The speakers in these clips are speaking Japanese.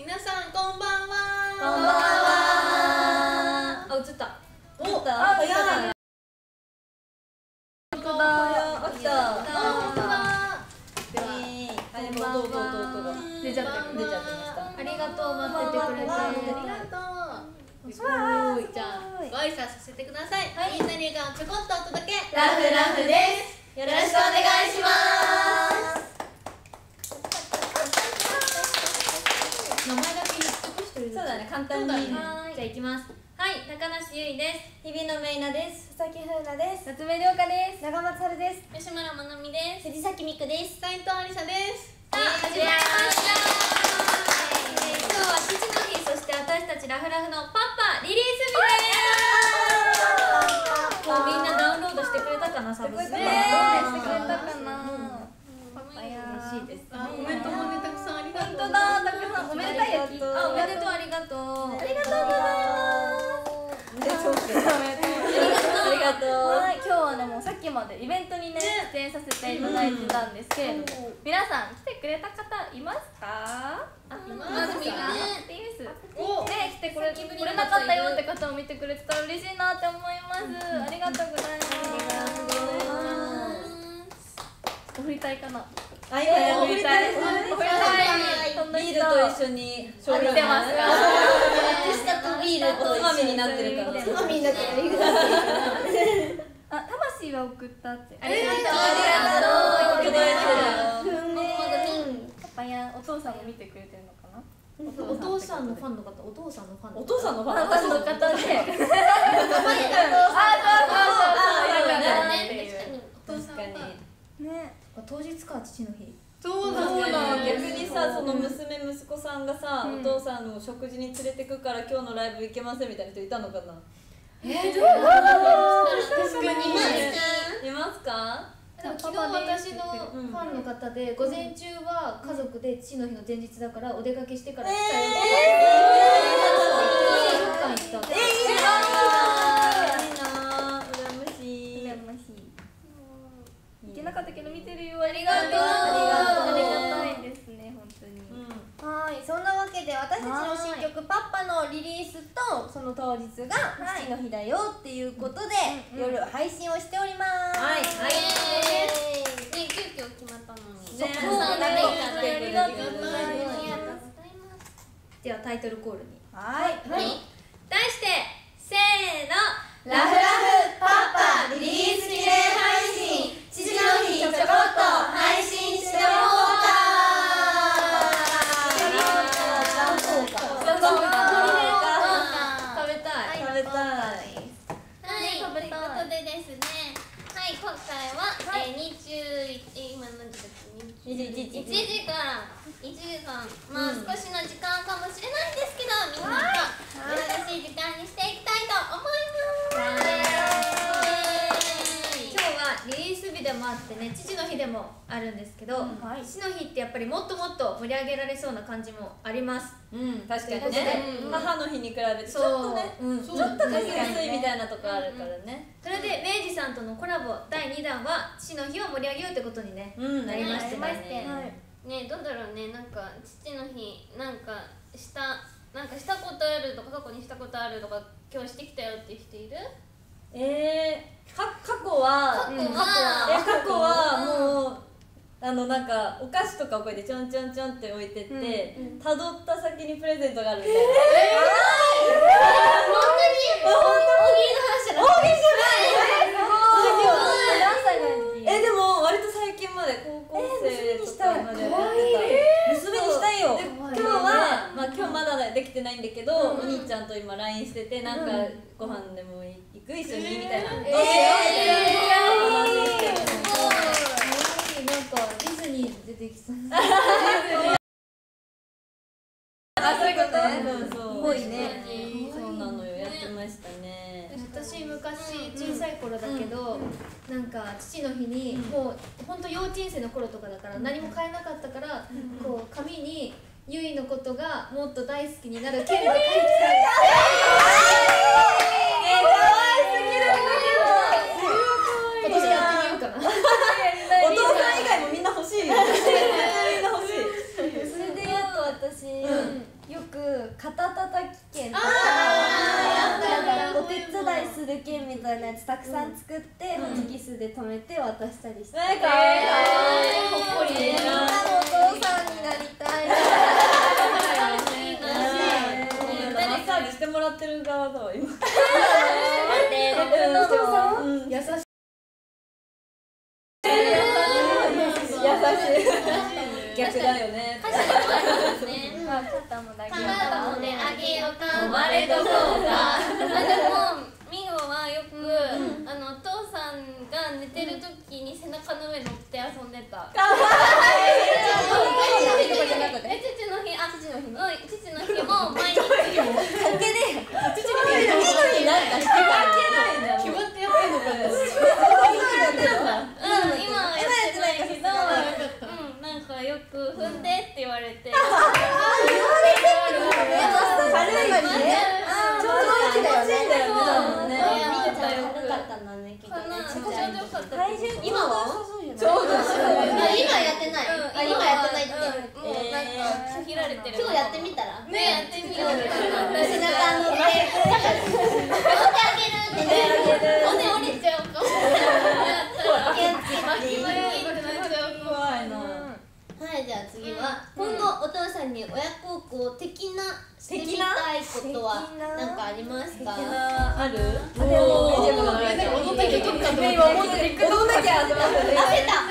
皆さんこんばんは。こんばんは。あ映った。おっ早い。こんばんは起きた。こんばんは。では出ちゃってっました。ありがとう待っててくれて。ありがとう。すごい。じゃあご挨拶させてください、はい、がちょこっとお届け。ラフラフです。よろしくお願いします。そうだね簡単にじゃあ行きます。はい高梨ゆいです。日々のメイナです。佐々木風奈です。夏目涼香です。長松春です。吉村まなみです。藤崎美久です。斉藤ありさです。さあ始まりました。今日は父の日そして私たちラフラフのパパリリース日です。もうみんなダウンロードしてくれたかなサブスク。してくれたかな。嬉しいです。あコメントもねたくさんありがとうおめでたい焼き。あおめでとう。ありがとう。ありがとうございでそう。ですありがとう。はい、今日はねもう。さっきまでイベントにね出演させていただいてたんですけれども、皆さん来てくれた方いますか？あ、いますいます。いいです。おね、来てこれ来れなかったよって方を見てくれてたら嬉しいなって思います。ありがとう。ございます。お振りたいかな。あ今やりたい。ビールと一緒にてますか？下とビールおつまみになってるから。おつまみになってる。あ、魂は送ったって。ありがとう。ありがとう。パパやお父さんも見てくれてるのかな？お父さんのファンの方お父さんのファンの方。お父さんのファンの方。であ、そうそうそう。そう確かにね。当日か父の日。そうだそうだね。逆にさその娘息子さんがさ、うん。お父さんの食事に連れてくから今日のライブ行けませんみたいな人いたのかな？えー、どう確かに。いましたいますか？でも昨日私のファンの方で午前中は家族で父の日の前日だからお出かけしてから来たよって水族館行ったっていいな羨ましい羨ましいいけなかったけど見てるよ。ありがとう。ありがたいですね本当にう。んはい、そんなわけで私たちの新曲「パッパ」のリリースとその当日が父の日だよっていうことで、夜配信をしております。はい。はい。ね急遽決まったのにね。そうだねありがとうございますありがとうございます。ではタイトルコールに。はい。はい。題してせーの。ラフラフパッパリリース記念配信父の日ちょこっと配信しておこうか食べたい食べたいはい、ということでですね、はい、今回は、えー、21、今何時だっけ21 1時から1時間、まあ、少しの時間かもしれないんですけど、みんなと楽しい時間にしていきたいと思います。リリース日でもあってね父の日でもあるんですけど、はい。父の日ってやっぱりもっともっと盛り上げられそうな感じもあります。うん確かにね。に母の日に比べてちょっとねう。ん、ちょっと書きやすいみたいなとこあるからね。それで明治さんとのコラボ第2弾は父の日を盛り上げようってことにね、うん。なりましてなりましてね。はい。ね、どうだろうね、なんか父の日、なんかした、なんかしたことあるとか、過去にしたことあるとか、今日してきたよっていう人いる？えー、か過去は過去はうん。え過去は。もうあのなんかお菓子とかをこうやってちょんちょんちょんって置いてってたど、った先にプレゼントがあるみたいな、本当に？大喜利の話じゃな。くて何歳の時えでも割と最近まで高校生とかまでやってた。娘にしたいよ。今日は、まあ、今日まだできてないんだけど、お兄ちゃんと今 LINE しててなんかご飯でも行く一緒にみたいな、どうしようみたいな話してるなんかディズニー出てきそうなあそういうことね。そうそうぽいね。そうなのよ。やってましたね。私昔小さい頃だけど、なんか父の日に、もう本当幼稚園生の頃とかだから何も買えなかったから、こう紙にゆいのことがもっと大好きになる件が書いてある今年やってみようかなお父さん以外もみんな欲しいよみんな欲しいそれで言うと私、よく肩たたき券とかあーだからお手する券みたいなやつたくさん作って、ホチキスで留めて渡したりして、なんかかわいい。ほっこりみんなのお父さんになりたい。なマッサージしてもらってる側だわ今か生まれとそうだあでもミゴはよく、あのお父さんが寝てる時に背中の上乗って遊んでた。え父の日あ父の日。うん父の日も 毎日。関係ねなんかして関係ないんだ決まってやってんのか なはやってないけどうんなんかよく踏んでって言われて。軽いのにね。ちょうどいいんだよね。そう。ねみかちゃん軽かったんだねきっとねちょうどよかった体重今は？ちょうどあ今やってない。ああ今やってないって。もうなんえか拒否られてる。今日やってみたら？ねやってみよう。背中乗って乗ってあげるってね。骨折れちゃうかも。やったら。バキバキってなっちゃうかも怖いなはいじゃあ次は今後お父さんに親孝行的なしてみたいことは何かありますか？ある？でも大丈夫なのえなんか踊んなきゃいけんか今思ってる踊んなきゃって思った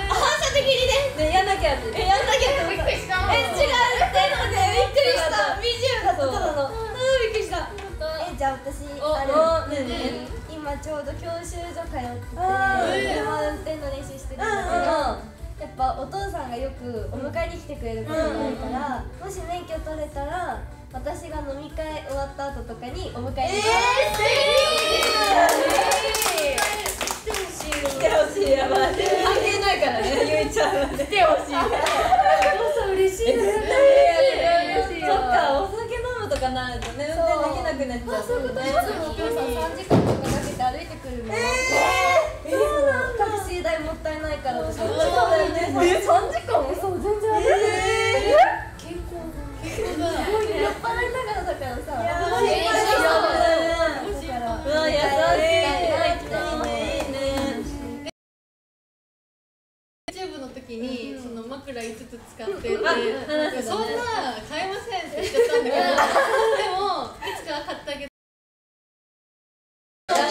反射的にねねやんなきゃってえやんなきゃって思ったえ違うってのでびっくりした BGM だったのうんびっくりしたえじゃあ私あれおね今ちょうど教習所通ってて車運転の練習してるんだけどやっぱお父さんがよくお迎えに来てくれることが多いから、もし免許取れたら私が飲み会終わった後とかにお迎えに来て、来てほしいやばい関係ない。からねゆい。ちゃんはね来てほしい。嬉しいですね。そっかお酒飲むとかなるとね運転できなくなっちゃうもんね。いつもお父さん3時間とかかけて歩いてくるの。えー、そうなんだタクシー代もったいないからとか。そう。だよね。3時間そう全然歩いてる健康健康だ酔っ払いながらだからさ。ばいだからうわ優しいいいね YouTube の時にその枕5つ使っててあなんかそんな買えませんって言っちゃったんだけどでもいつか買ってあげ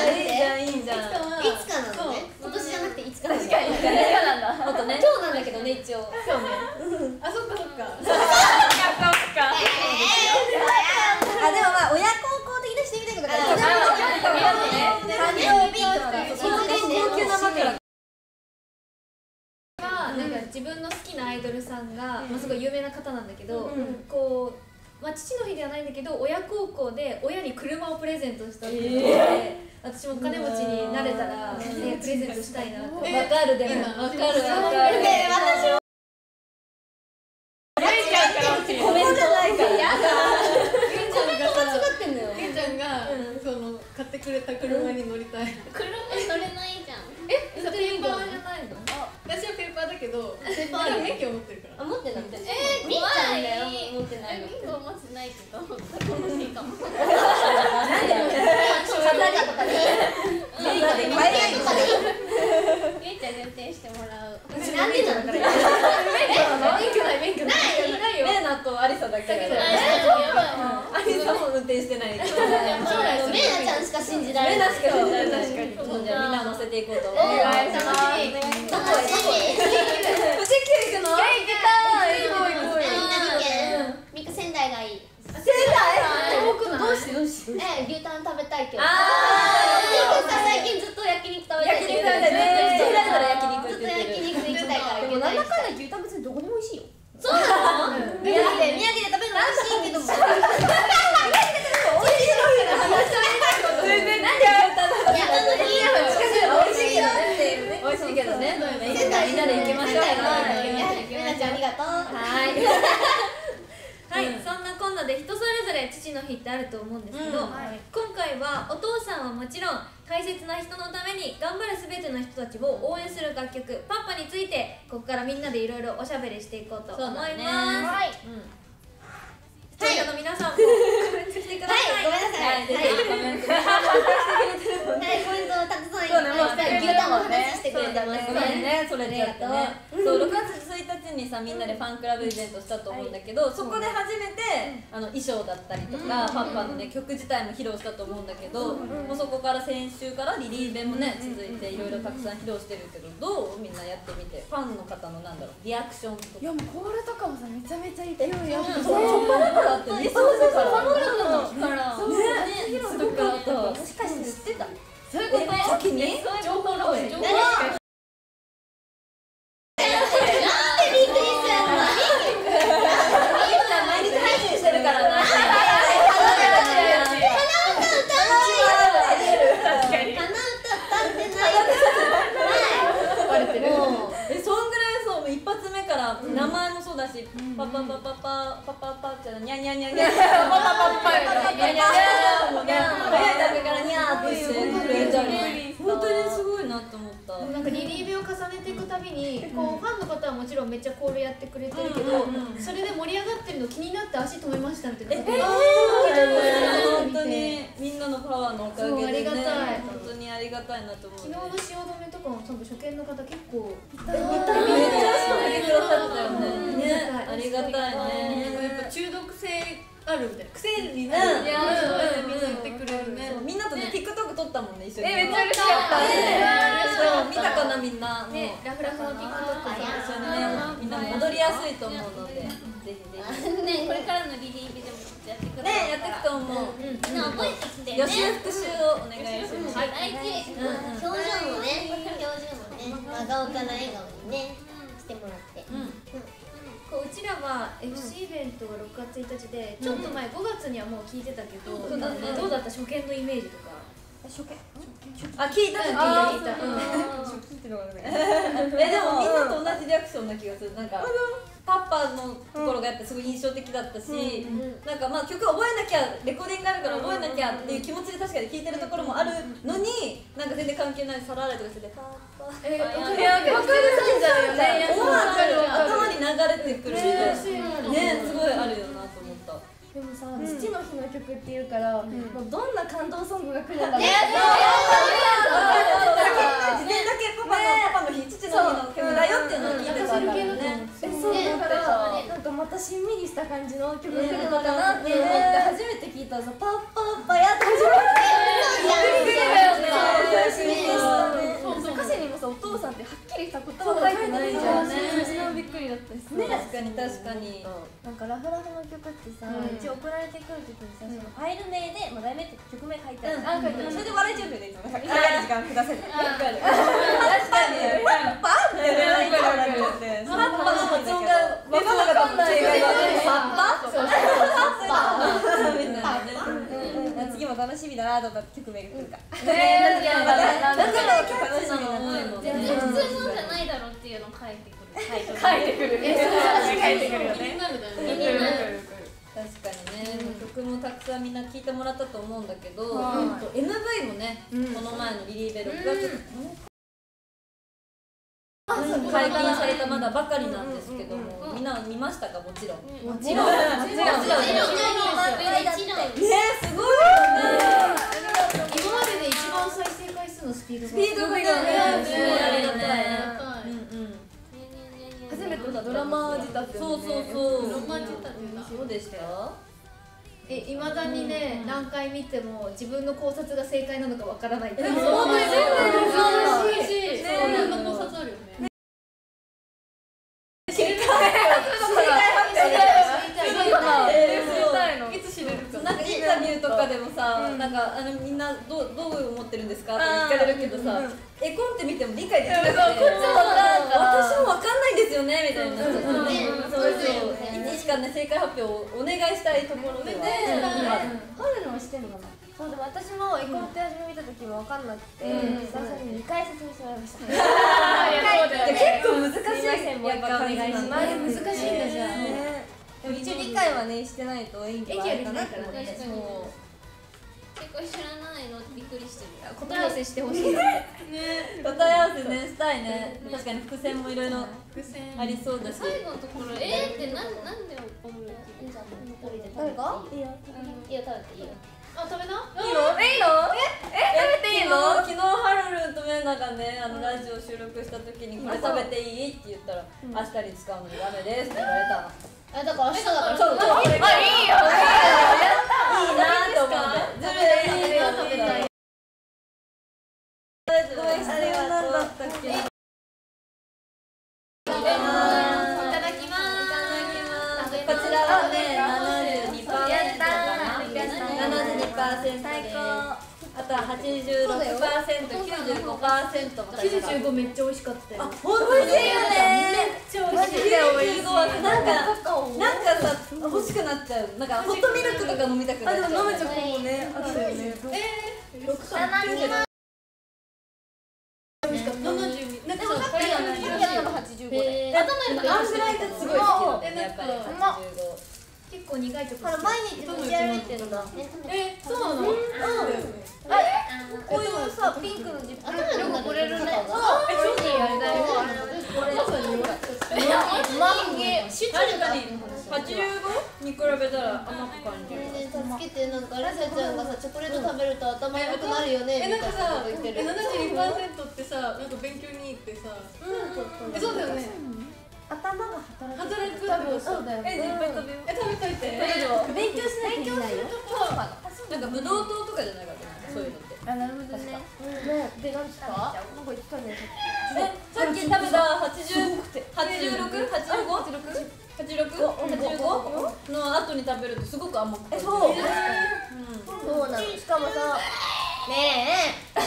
いいじゃんいいじゃんいつかはいつかなのね今年じゃなくていつか確確かにそうなんだもっとね今日なんだけどね一応そうねあそっかそっかそっかあでもまあ親孝行的なしてみたいことが誕生日とかその高級な枕がなんか自分の好きなアイドルさんが、まあ、すごい有名な方なんだけど、うんこう、まあ、父の日ではないんだけど親孝行で親に車をプレゼントしたっていうことで、私もお金持ちになれたら、ね、プレゼントしたいなって、わかるでも今わかるわかる。ね私も。コメントないから。ゆうちゃんがさ間違ってんのよ。ゆうちゃんが、その買ってくれた車に乗りたい、車乗れないじゃんえペーパーじゃないの私はペーパーだけどペーパー免許を持ってるから。あ持ってなくて。えー、みっちゃんだよ持ってないのえミンゴ持ってないけど。欲しいかも飾りとかでみんなで買えないとかで。ゆいちゃんに運転してもらうなんでなのこれ免許ない免許ないないよレナとアリサだけだよだアリサも運転してない将来するレナちゃんしか信じられないレナしか信じられない確かにじゃあみんな乗せていこうと思うお願いしますと思うんですけど、うんはい、今回はお父さんはもちろん大切な人のために頑張る全ての人たちを応援する楽曲「パパ」についてここからみんなでいろいろおしゃべりしていこうと思います。ね、はい、うん視聴者の皆さんもコメントしてください。はい、ごめんなさい。はい、コメント。はい、コメントをたくさんだい、牛タンを話してくれてますね。それね、それね。そう、6月1日にさみんなでファンクラブイベントしたと思うんだけど、そこで初めてあの衣装だったりとか、パッパのね曲自体も披露したと思うんだけど、もうそこから先週からリリーベもね続いていろいろたくさん披露してるけどどう？みんなやってみて。ファンの方のなんだろうリアクションとか。いやもうコールとかもさめちゃめちゃ勢いあってそう。そこだからってねそうそうそうからそうねすごかったもしかして知ってたそういうこと先に情報漏洩なんでびっくりするの毎日配信してるからな確かに鼻歌歌ってないバレてるえそんぐらいそうもう一発目から名前もそうだし、パパパパパパパパってニャニャニャニャパパパパパパニャニャニャもうね早い段階からニャーってしてくれちゃう本当にすごいなと思ったなんかリリーベを重ねていくたびにこうファンの方はもちろんめっちゃコールやってくれてるけどそれで盛り上がってるの気になって足止めましたみたいなことが本当にみんなのパワーのおかげでね本当にありがたいなと思う昨日の汐留とかも多分初見の方結構めっちゃしてくださったよねねあありりがたいいね。やっぱ中毒性あるみたいな。癖になる。みんな言ってくれるね。みんなとね TikTok 撮ったもんね一緒に。えめっちゃ嬉しかった。そう見たかなみんな。ねラフラフの TikTok 一緒にねみんなも踊りやすいと思うので。ぜひぜひ。ねこれからのリリービでもやってくれねやっていくと思う。みん。な覚えてきてね予習復習をお願いします。大事表情もね表情もね真顔かな笑顔にね。してもらって。こううちらは FC イベントが6月1日でちょっと前5月にはもう聞いてたけどそうだねどうだった初見のイメージとか？あ聞いた時あ聞いたー えでもみんなと同じリアクションな気がする。なんかパッパのところがやっぱすごい印象的だったし、なんかまあ曲覚えなきゃレコーディングがあるから覚えなきゃっていう気持ちで確かに聴いてるところもあるのになんか全然関係ない皿洗いとかしててパッパ頭に流れてくる。ねすごいあるよなとでもさ、父の日の曲っていうから、もうどんな感動ソングが来るんだろう、事前だけパパのパパの日父の日の曲だよっていうのを聞いてたからね。えそうだから、なんかまたしんみりした感じの曲が来るのかなって思って初めて聞いたらさ「パッパッパや」って始まってそうびっくりしたねそうそう歌詞にもさお父さんってはっきりした言葉書いてないじゃんねそれもびっくりだったし確かに確かになんかラフラフの曲ってさ、一応送られてくる時にさ、そのファイル名で、まあ、題名って曲名書いてある、それで笑いちゃうんだよねいつも時間ください確かにパッってねわかるわかるパパの発音が分かんなかったパッパそうそうみたいなね次も楽しみだなと思って曲名が来るかえー、だからキャッチーな書いてくる。えそう書いてくるよね。確かにね、曲もたくさんみんな聴いてもらったと思うんだけど、はい。うんと MV もね、この前のリリーベ6月、解禁されたまだばかりなんですけども、みんな見ましたか？もちろん、ねもちろん。もちろん。もちろん。ねすごいよね。今までで一番再生回数のスピードが。スピードがね。すごいありがたい初めてドラマ仕立てそうそうそう。ロマン仕立てだ。そうでした？えいまだにね何回見ても自分の考察が正解なのかわからない。ってそういろんな考察あるよねいつ知れるかなんかとかでもさ、なんかあのみんなどうどう思ってるんですか？って聞かれるけどさ、絵コンって見ても理解できなくて、私もわかんないんですよねみたいになっちゃって、そうそう、いつしかね正解発表をお願いしたいところで。は、春のもしてん。のかなそうでも私もエコンって初め見た時も分かんなくてスタッフさんに2回説明してもらいました 結構難しい。すいませんもう一回お願いします。難しいんだじゃあでも一応理解はねしてないと演技はあるかな。って思って結構知らないのびっくりしてる。答え合わせしてほしい。う 答え合わせねしたいね。確かに伏線もいろいろ伏線。ありそうだし。最後のところえーってなんなんで思う？いいじゃん食べていいよ。いいよ食べていいよ。あ食べな。いいのえいいの？え？え？食べていいの？昨日？昨日ハルルンとメンナがねあのラジオ収録した時にこれ食べていい？って言ったら明日に使うのでダメですって言われたのあだから明日だからそうそうこれがいいよ。いいなと思って。いいいよ食べたい95めっちゃ美味しかったよ。本当美味しいよね。めっちゃ美味しいなんかなんかさ欲しくなっちゃう。なんかホットミルクとか飲みたくなっちゃう。飲めちゃうもね。あったよねえ、結構苦い。毎日持ち歩いてるんだ。え、そうなの？うん。あ、こういうさピンクのジップ頭のこれるね。美味しいあれだよこれマンゲシュチュルだ85に比べたら甘く感じる全然助けてなんかリサちゃんがさチョコレート食べると頭良くなるよねえなんかみたいなさこと言ってる72%ってさなんか勉強にいいってさえそうだよね頭が働く働く多分そうだよえいっぱい食べようえ食べといて勉強しないといけないよなんかブドウ糖とかじゃなかったなんかそういうのあなるほどね。ねで何ですか？なんか言ってたねえさっき食べた80 86 85 86 85の後に食べるとすごく甘く感じるそう。うん。そうなの。しかもさねえ。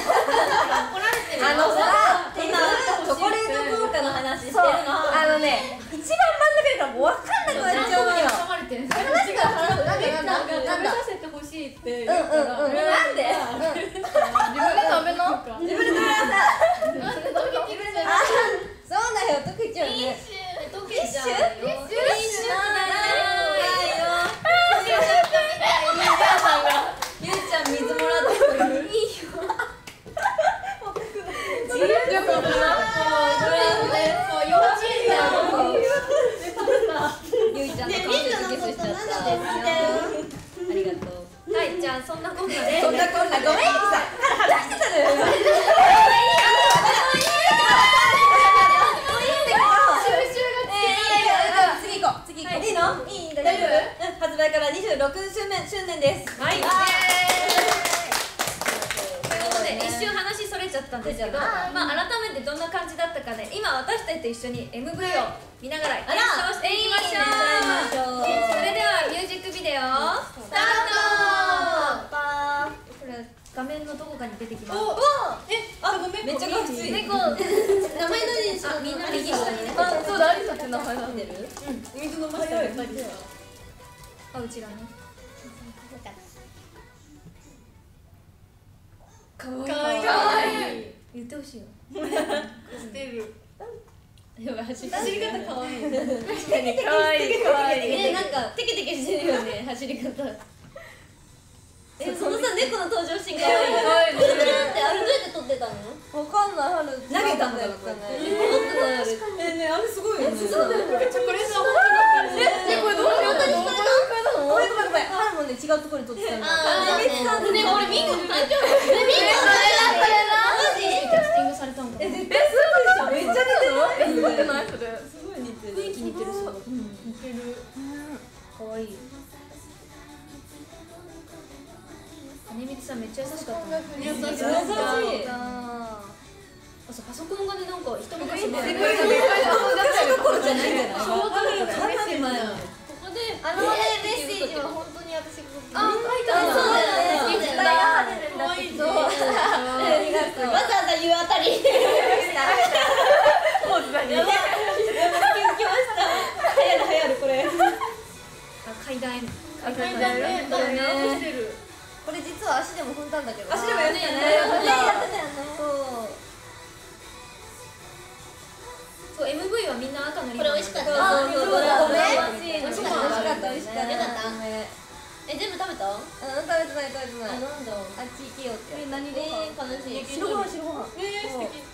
あのさ今チョコレート効果の話してるの。あのね一番真ん中からもう分かんなくなっちゃうのよ。挟まれてるんですよなんだなんだなんだなんだ食べさせてほしいってうん言うからうんうんなんで？自分で食べな。自分で食べなさい。そうだよちゃうねかわい。い。言ってほしいよ。してる。やばい走り方かわい。いかわい。いかわいいえなんかテケテケしてるよね走り方。えそのさ猫の登場シーンかわい。いかわいいってあれどうやって撮ってたの？わかんない春投げたんだよこうやってえねあれすごいよね。チョコレートはえこれどうやって撮ったの？ごめんごめんごめん。春もね違うところに撮ってたのあーねね俺ミンゴの誕生日ねミンキャスティングされたんだ。え絶対そうでしょめっちゃ似てない似てないそれすごい似てる雰囲気似てるすごい似てるかわいい羽光さんめっちゃ優しかったね優しい優しいあそうパソコンがねなん。か一昔前でかいでかい遊んじゃった頃じゃないん。じゃない小学校かなり前ここであのねメッセージは本当に私があ書いてあるそうだよね絶対が晴れるんだかわいいねありがとうわざわざ言うあたりポーズだねやばい来ました流行る流行るこれ階段階段ねこれねしてるこれ実は足でも踏んだんだけど足でもやってたねねやってたよねそうそう MV はみんな赤のリボンこれ美味しかった。そうそうそう。あこれ美味し美味しかったた美味しかった。かったよかった。ごめんえ全部食べた？うん食べてない食べてない。なんだあっち行けよってえ何でえー、悲しい。白ご飯白ご飯。えー素敵。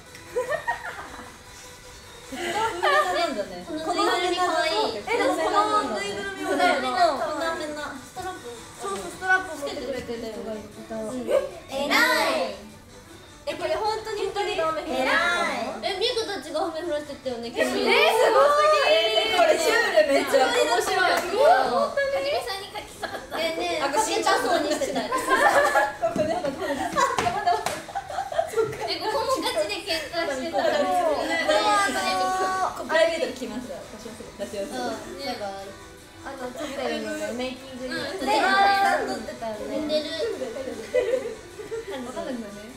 このぬいぐるみかわいい。えでもこのぬいぐえこれ本当に二人で降らせてたよねケミえー、すごすぎこれシュールめっちゃ面白い。はじめさんに書きたかったねえねえかけたそうにしてた。よえここもガチで喧嘩してた。らでもあのプライベートで来ました出し合わせうん。なん。かあの撮ってるのでメイキングにう。んであー撮ってたよね寝てる分かんなくなるね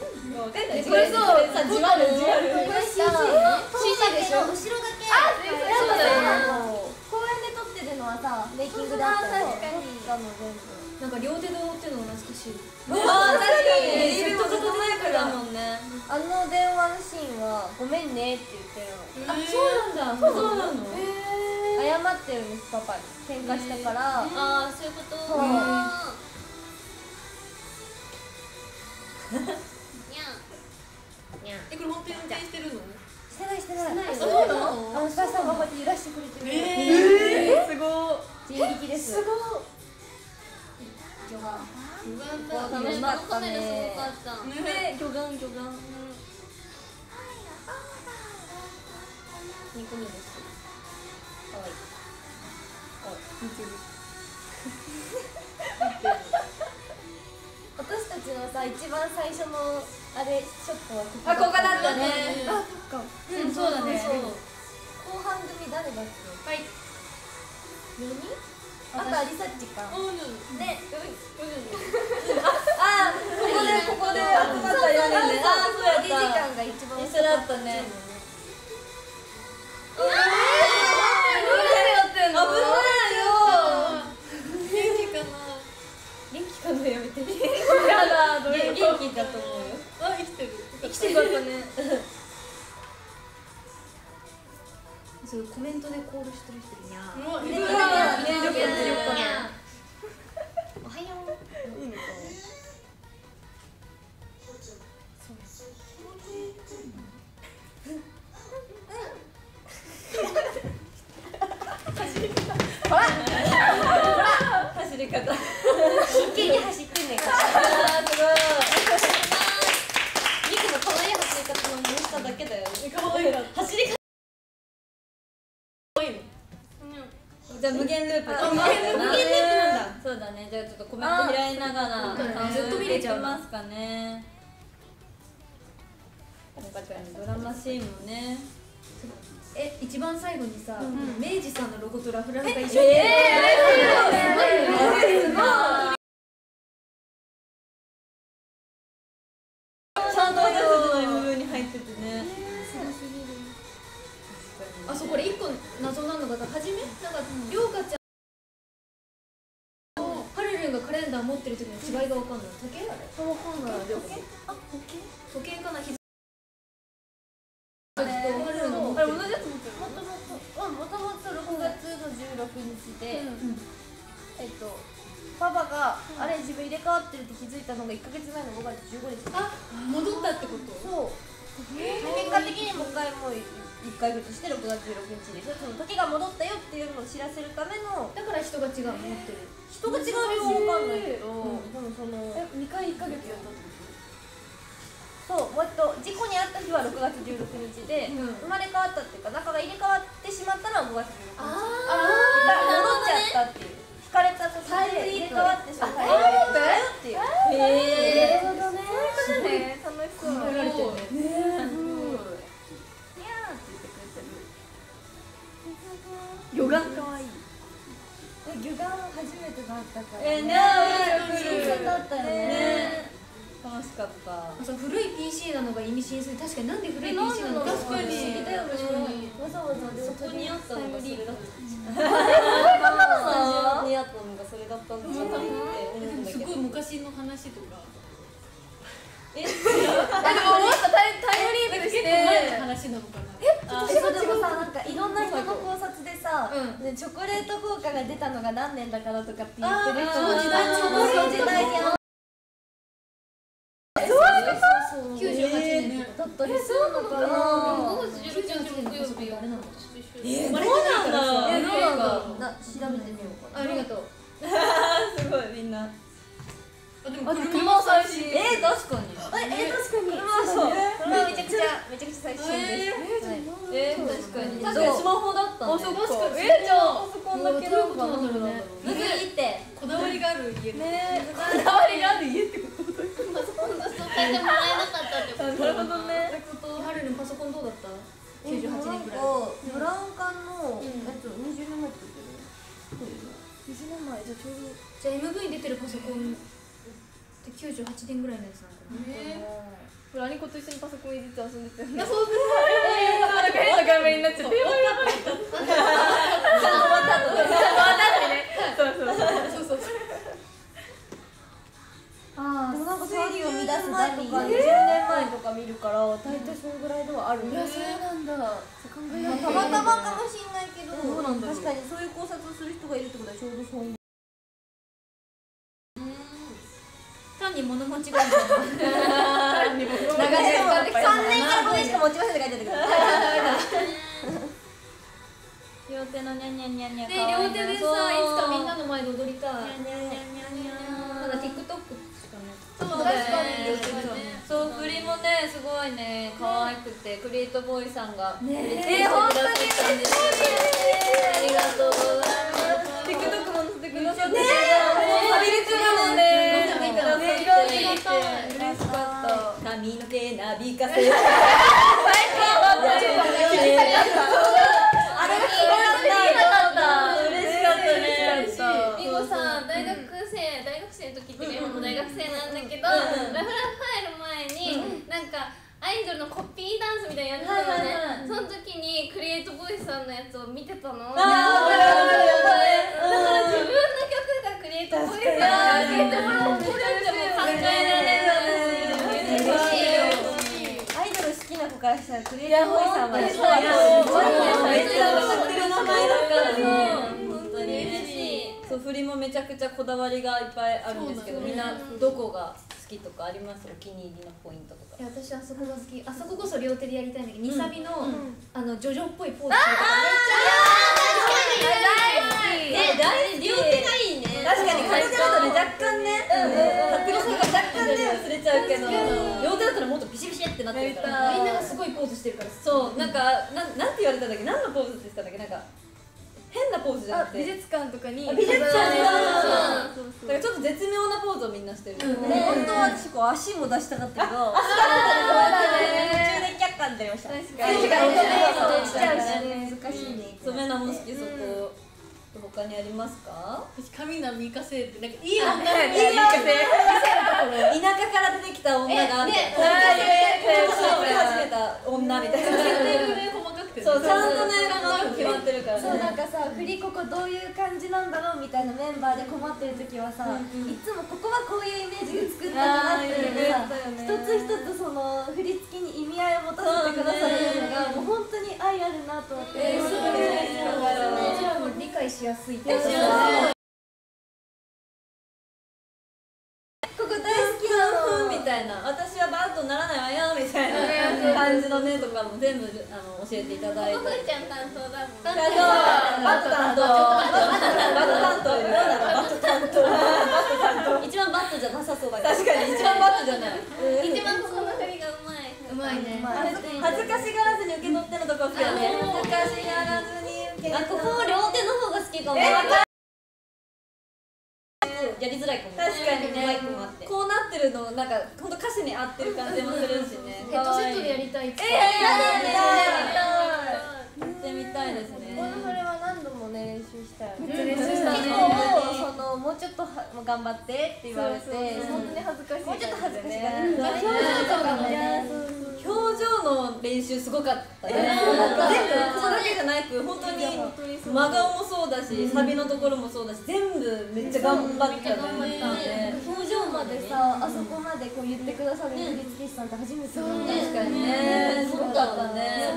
これそうさじわるじわるこれ CG 後 CG でしょろだけやっぱさ公園で撮ってるのはさメイキングだったよ撮ったの全部なんか両手で覆ってるのが懐かしいあー確かにリビもずっとマイクだ。もんねあの電話のシー。ンはごめんねって言ってるのあそうなんだ。そうなの謝ってるんですパパに喧嘩したからああそう。いうことにゃん。にゃんえこれ本当に運転してるの？してないしてない。あそうなの？あの。スタッフさんがこうやって揺らしてくれてる。えすご人力です。すごい。ー、うわ楽しかった。カメラすねごかった。ね魚眼魚眼2個目ですかわい。い 私たちのさ一番最初のあれショットはここあここだったね。あそっか。うんそうだね。そう後半組誰だっけ？はい。4人？あとアリサッチか。うん。うん。であここでここで集まった4人で。あーそう。や2時った間が一番一緒だったね。危ないやだどういう元気だと思うよ。あ生きてる。生きてよかったねそうコメントでコールしてる。人いるにゃいるわねよかったよかったおはよう走り方。真剣に走ってんねんからあーすミクの可愛い走り方のしただけだよ。え可愛い走り可愛いのじゃあ無限ループあ無限ループなんだ。そうだね。じゃあちょっとコメント開いながら。あずっと見れちゃうますかねドラマシーンもねえ一番最後にさ、明治さんのロゴとラフラフが一緒に、えーすごい。すごいが持ってる時の違いが分かんない時計あれわかんない時計あれハルルンが持ってるあれ同じ。やつ持ってるもともともともと6月の16日で、えっとパパが、あれ自分入れ替わってるって気づいたのが1ヶ月前の5月15日あ戻ったってことそう結果的にもう一回もう1回ぐとして6月16日でしょ？その時が戻ったよっていうのを知らせるためのだから人が違う持ってる。人が違う理由は分かんないけど、でもそのえ2回1ヶ月やったってそうもっと事故に遭った日は6月16日で、うん。生まれ変わったっていうか中が入れ替わってしまったのは5月16日。あが戻っちゃったっていう。引かれた時で入れ替わってしまった。よっていう。へえなるほどね。ことね。楽しそう。考えられてるね魚眼かわいい魚眼初めてだったからえーね新鮮だったよね。ね楽しかった。あそう古い PC なのが意味深すぎ確かになんで古い PC なのか確かに不思議だよねわざわざそこにあったのがそれだったあにあったのがそれだったんじゃないって思うんだけどすごい昔の話とかえあでももっとタイタイムリープし結構前のて話なのかなえそうでもさなんかいろんな人の考察でさ、うん。ねチョコレート効果が出たのが何年だからとかって言ってる人あーその時代その時代にあそうそう98年とかだったりするのかな。5月16日木曜日あれなのえー、そうなんだ。えどうなんだろそううな調べてみようかな。ありがとう。すごいみんな。あでもあ車車最新。えー、確かに。ええ確かに。あそう。めちゃくちゃめちゃくちゃ最新です、はい。えー、確かに。スマホだったねあそっかえじゃあパソコンだけなんかなんだろうね。ってこだわりがある家ねこだわりがある家ってこと。パソコンもらえなかったってこと。なるほどねハルのパソコンどうだった98年ぐらいブラウン管のやつ20年前って言ってる20年前じゃあちょうどじゃあ MV に出てるパソコンって98年ぐらいのやつなのかなこれアニコと一緒にパソコンいじって遊んでたよねそうですえー、なんか変な画面になっちゃって。やばいやばいちゃんと終わった終わった後にねそうそう。そうそう。そうあでもなんか整理を乱す前とか20年前とか見るから大体そのぐらいではある。いやそうなんだ。そう考えまあたまたまかもしんないけど確かにそういう考察をする人がいるってことはちょうどそう単に物間違いじゃない長年3年から5年しか持ちませんって書いてあるけど両手のニャンニャンニャンニャンで両手でさいつかみんなの前で踊りたいまだ TikTok しかねそうだねそう振りもねすごいね可愛くてクリエイトボーイさんが振り付けしてくださったんですありがとうございます TikTok も載せてくださってねえ。ハビリ中なのね載せてくださってね 嬉しかった。髪の毛なびかせあれがすごかった。嬉しかった。ねみごさん大学生大学生の時って今も大学生なんだけど、ラフラフ入る前に、なんかアイドルのコピーダンスみた。いなやってた。のね、その時にクリエイトボイスさんのやつを見てた。のあーわかるわかるわかるだから自分の曲がクリエイトボイスにあげてもらってるってもう考えられる嬉しいよアイドル好きな子からしたらクリエイトボーイさんはいやそうやそうめっちゃ分かってる名前だからね本当に嬉しいそう振りもめちゃくちゃこだわりがいっぱいあるんですけど、みんなどこが好きとかあります？お気に入りのポイントとかいや私あそこが好き。あそここそ両手でやりたいんだけど2サビのあのジョジョっぽいポーズとかえ大好き両手がいいね確かに片手だとね若干ね迫力が若干ね。薄れちゃうけど両手だったらもっとビシビシってなってるからみんながすごいポーズしてるから。そう。なんかなんなんて言われたんだっけ？何のポーズって言ってたんだっけ？なんか変なポーズじゃなくて。美術館とかに。美術館。にそうそう。だからちょっと絶妙なポーズをみんなしてる、本当は私こう足も出したかったけど。途中で却下になりました。確かに。確かにそう落ちちゃうしね難しいね。そう。メナも好きそこ、他にありますか？私髪なみかせってなんかいい女いいよ田舎から出てきた女がみたいなちょっと始めた女みたいな絶対これ細かくてそう。ちゃんとね細かく決まってるからそうなんねかさ振りここどういう感じなんだろうみたいなメンバーで困ってる時はさ、いつもここはこういうイメージで作ったかなっていうのさ、一つ一つその振り付けに意味合いを持たせてくださるのがもう本当に愛あるなと思って、えーすごいうちらも理解しやすいっていうかここ大好きなのみたいな私はバッとならないわよみたいな感じのねとかも全部あの教えていただいて。ちゃん担当だもんバット担当。バット担当。バット担当。バット担当。一番バットじゃなさそうだ確かに一番バットじゃない。一番この振りがうまい。うまいね。恥ずかしがらずに受け取ってのとこ好きだね恥ずかしがらずに受け取ってここも両手の方が好きかもやりづらいかも。確かにね。こうなって。るのなんか本当歌詞に合ってる感じもするしね。ヘッドセットでやりたいってやってみたいですね。このそれは何度もね練習したよね。練習した結構そのもうちょっとは頑張ってって言われて本当に恥ずかしいもうちょっと恥ずかしいね表情とかもね表情の練習すごかったね。全部ここだけじゃなく本当に真顔もそうだしサビのところもそうだし全部めっちゃ頑張ったね。表情までさあそこまでこう言ってくださる振付師さんって初めてだよね確かにね。すごかったね。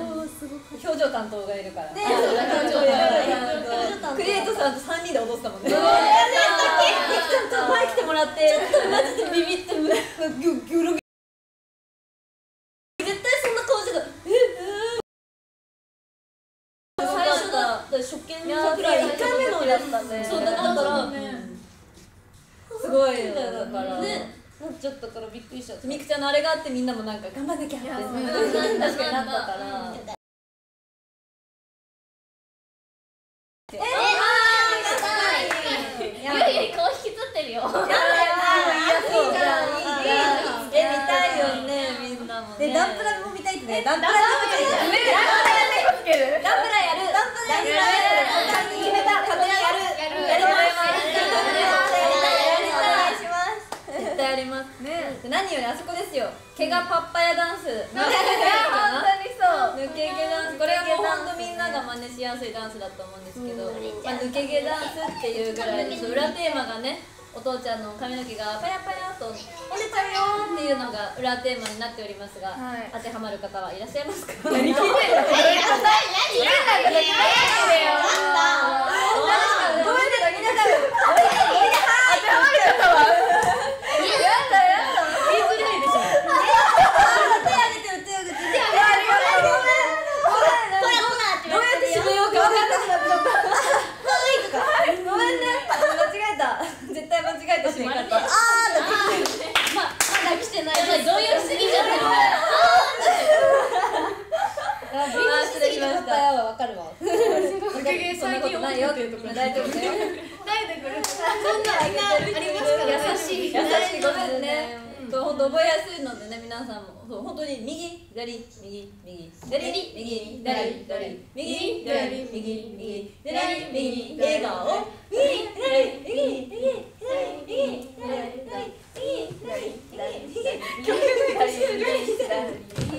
表情担当がいるから。ね表情担当。クリエイトさんと3人で踊ってたもんね。ちゃんと前来てもらってちょっとマジでビビってギュギュルギュ絶った初見の回目のやったねそうだからすごいだから。ね。なっちゃったからびっくりしちゃった。みくちゃんのあれがあってみんなもなんか頑張んなきゃって。確かになったからえー、あーやばい。ゆり顔引きつってるよ。やばい。やばいいじゃんいいじゃん。え見たいよねみんなもね。でダンプラも見たいってね。ダンプラ何よりあそこですよ。毛がパッパヤダンス。いや本当にそう。抜け毛ダンス。これはもうみんなが真似しやすいダンスだと思うんですけど、まあ、抜け毛ダンスっていうぐらい裏テーマがねお父ちゃんの髪の毛がパヤパヤと折れちゃうよっていうのが裏テーマになっておりますが、はい。当てはまる方はいらっしゃいますか？何聞いてんの？ごめんねみんな手挙げてる手挙げてるどうやって締めようか分かんなくなっちゃったごめんね間違えた絶対間違えた締め方あままだ来てない。やばい。動揺しすぎちゃってるあ失礼しましたはわかるわおかげそんな最近ことないよ多くてとか大丈夫だよ誰でくるそんなありますから優しい優しいごめんね本当覚えやすいのでね皆さんもそう本当に右左右右。左右左左。右左右右。左右。笑顔。右左右。右左右。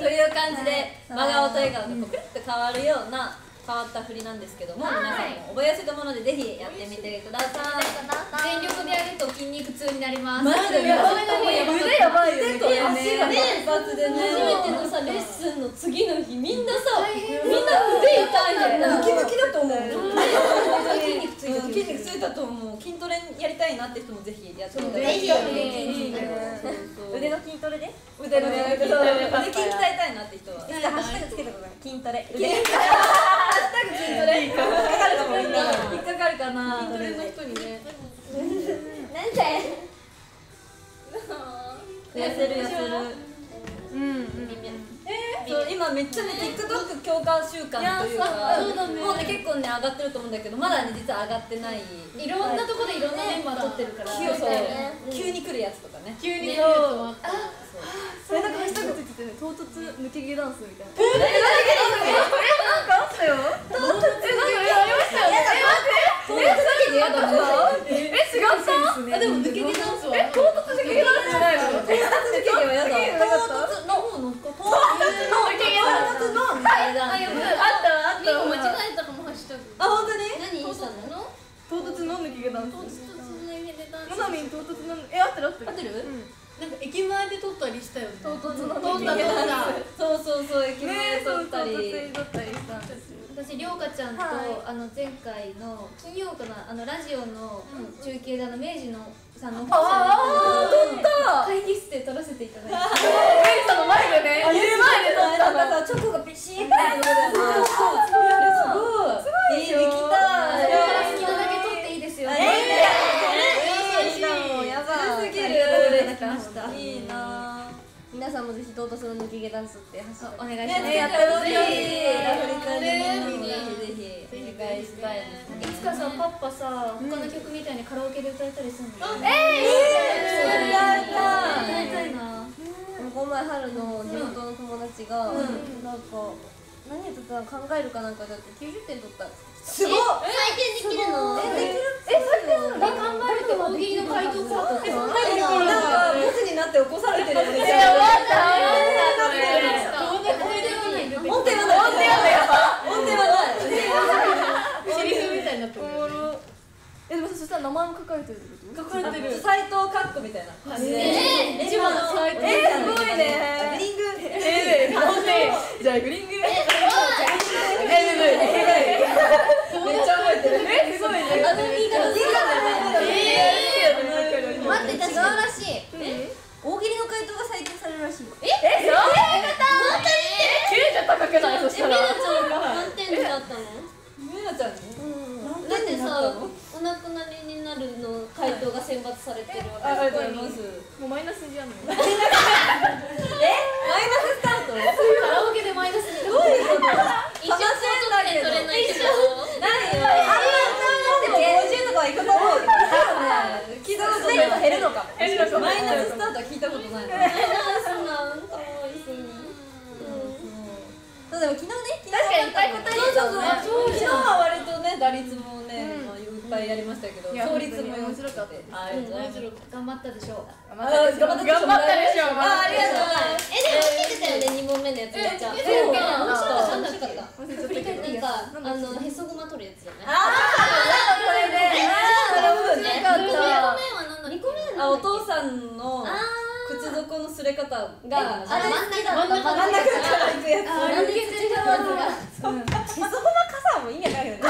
という感じで真顔と笑顔がこうピュッと変わるような変わった振りなんですけども皆さんも覚えやすいと思うのでぜひやってみてください。全力でやると筋肉痛になります。マジでやばい腕やばいよね足がね活発でね。初めてのさレッスンの次の日みんなさみんな腕痛いんだよムキムキだと思う。筋肉ついてうん。筋肉ついたと思う。筋トレやりたいなって人もぜひやってみてぜひやって腕の筋トレで腕のね。筋腕トレ。パッパ筋鍛えたいなって人は。ハッシュタグつけたことない筋トレ筋トレ引っかかるかもみんな。引っかかるかな。筋トレの人にね。なん。で痩せる。痩せる。うんうんそう今めっちゃね TikTok 強化習慣というか。もうね結構ね上がってると思うんだけどまだね実は上がってない。いろんなとこでいろんなメンバー撮ってるから。急に来るやつとかね。急に来るったそれなんかハッシュタグついててね唐突抜け毛ダンスみたいな。えなんかあったよ。唐突えなんかありましたよ。ねそういうだけでやだねえ違ったあでも抜け毛ダンスは。え唐突抜け毛ダンスじゃないの唐突抜け毛はやだ。唐突の方の唐突の抜け毛ダンスのみたいなあったあった間違えたかもハッシュタグあ本当に何したの唐突の抜け毛ダンスン唐突のえ合ってる合ってる合ってるなんか駅前で撮ったりしたよね。唐突の撮った撮ったそうそうそう駅前ねそう撮ったり。唐突だったりしたんですよ。私りょうかちゃんと、あの前回の金曜かなあのラジオの中継であの明治のさんの本あー撮った会議室で撮らせていた。だいてメイさん の前でね。あ家前で撮ったんかさチョコがビシッてすごい。すごいいいできた。それから好きなだけ撮っていいですよえいいなもうやばいすぎるありがとうございましたいいな皆さんもぜひ唐突の抜け毛ダンスってハッシュタグお願いします、ねやってほしい。ぜひぜひお願いしたいいつかさパッパさ他の曲みたいにカラオケで歌えたりするのえー歌いやりたいなこの前春の地元の友達が、なんか何やってたの考えるかなんかだって90点取ったすごい採点できるの？えできるえ最近な考えるって大喜利の回答パートってなんか。ボスにな。って起こされてるよね音程はない音程はない音程はないセリフみたいになってるよねえでもそしたら名前も書かれてるってこと？書かれてる。斎藤カッコみたいな感じで。え一番最高えーすごいね。グリングえー、完成じゃあグリングめっちゃ覚えてるえすごいねあの言い方言い方待って違うらしい大喜利の回答が採点されるらしいよえそういうことえ90高くないそしたら何点だったのメイナちゃんにだってさお亡くなりになるの回答が選抜されてるわけあありがとうございます。もうマイナスじゃんのえ？マイナススタート？カラオケでマイナスにどういうこと。一生取って取れないけど。何よあんな50とかはいくと思うけど聞いたことない減るのか減るのかマイナススタートは聞いたことないマイナスなんかわいそうでも昨日ね昨日確かにいっぱい答えてたもんねそう昨日は割とね打率もね、ぱいやりましたけどいや勝率も面白かったです。ありがとうございます頑張ったでしょう。頑張ったでしょ頑張った頑張ったでしょあありがとう。ございますえでも受けてたよね二問目のやつめっちゃ。面白かった。え面白かった。なんかあのへそごま取るやつだよね。あこれであその部分ね個目は何だっけ二個目あお父さんのあ靴底の擦れ方があ真ん中。から行くやつ。なん。で土がまずがへそごま傘も意味ないよね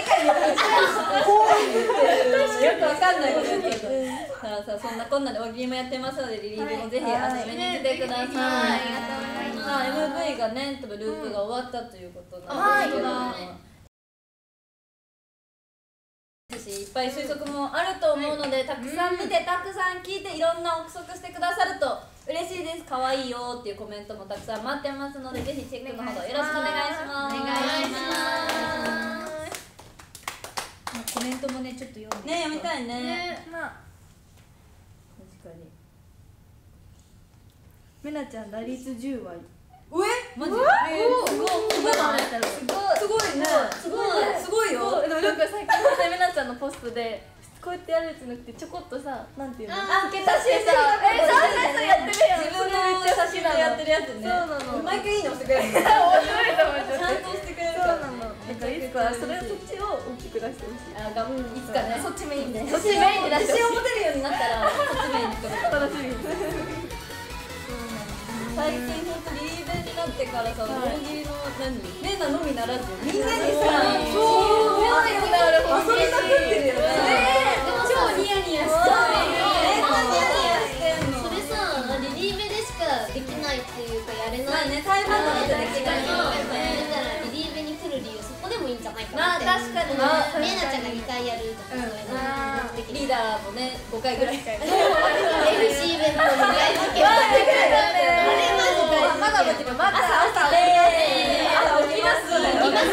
どんだけへそでかいのこう言ってよくわかんないこと言ってるさあさあそんなこんなで大喜利もやってますのでリリーもぜひ遊びに来てください、はいありがとうございます MV がね多分ループが終わったということなんですけど、はいっぱい推測もあると思うので、たくさん見て、たくさん聞いていろんな憶測してくださると嬉しいです可愛いよっていうコメントもたくさん待ってますのでぜひチェックのほどよろしくお願いします。お願いします。コメントもねちょっと読んでね読みたいね。まあ。確かに。めなちゃん打率10割。え？マジ？すごい。すごいすごい。すごいね。すごい。すごいよ。なんか最近さめなちゃんのポストでこうやってやるやつなくてちょこっとさなんていうの？あ付け足してさえそうそやってるやん。自分の写真でやってるやつね。そうなの。毎回いいのしてくれるの。ち 面白いと思っちゃゃってんとしてくれるそうなの。だからいつかそれそっちを大きく出してほしい。あがいつかね。そっちメインで。そっちメイン。で自信を持てるようになったらそっちメインに してもらう楽しみ最近本当リリーベになってからさ大喜利の何レナのみならずみんなにさそうあよくなる遊びまくってるよね超ニヤニヤしてめっちなってまあ確かにうんレイナちゃんが2回やるとかそういうの。リーダーもね5回ぐらい。MC イベントの2回だけ。あれマジまだ覚えてるま起きます。起きます。